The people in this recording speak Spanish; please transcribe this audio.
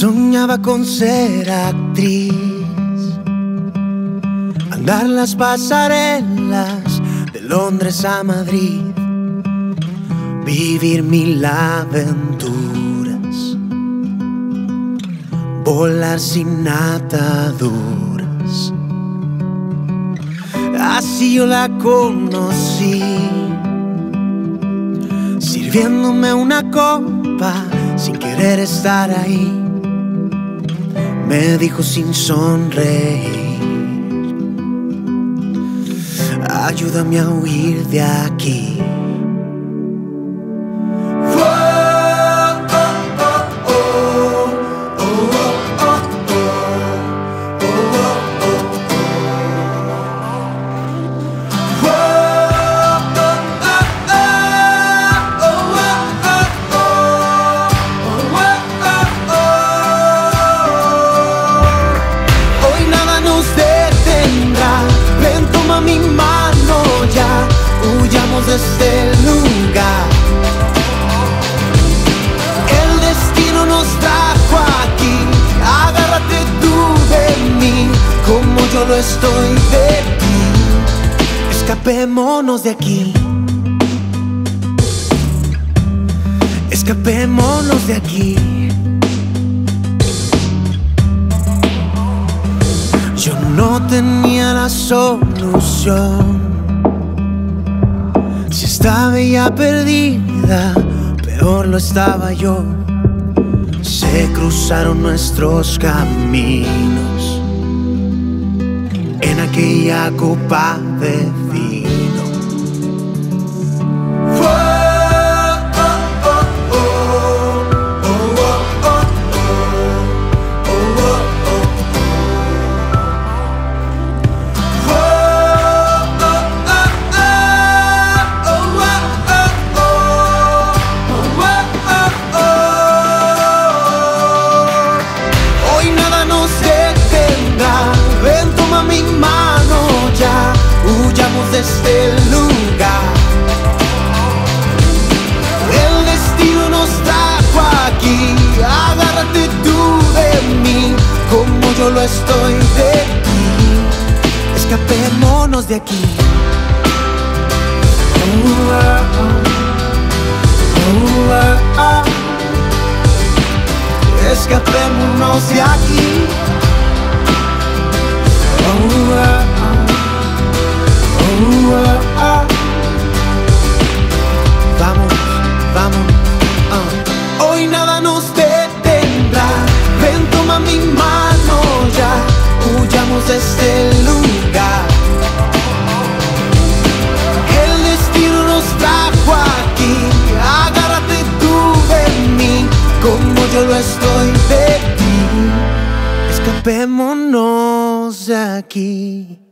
soñaba con ser actriz, andar las pasarelas de Londres a Madrid, vivir mil aventuras, volar sin ataduras. Así yo la conocí, sirviéndome una copa sin querer estar ahí. Me dijo sin sonreír, ayúdame a huir de aquí. Estoy de ti. Escapémonos de aquí. Escapémonos de aquí. Yo no tenía la solución. Si estaba ya perdida, peor lo estaba yo. Se cruzaron nuestros caminos aquella copa de vino. Ah. Oh, ah, ah. Vamos, vamos. ah. Hoy nada nos detendrá. Ven, toma mi mano Escapémonos de aquí.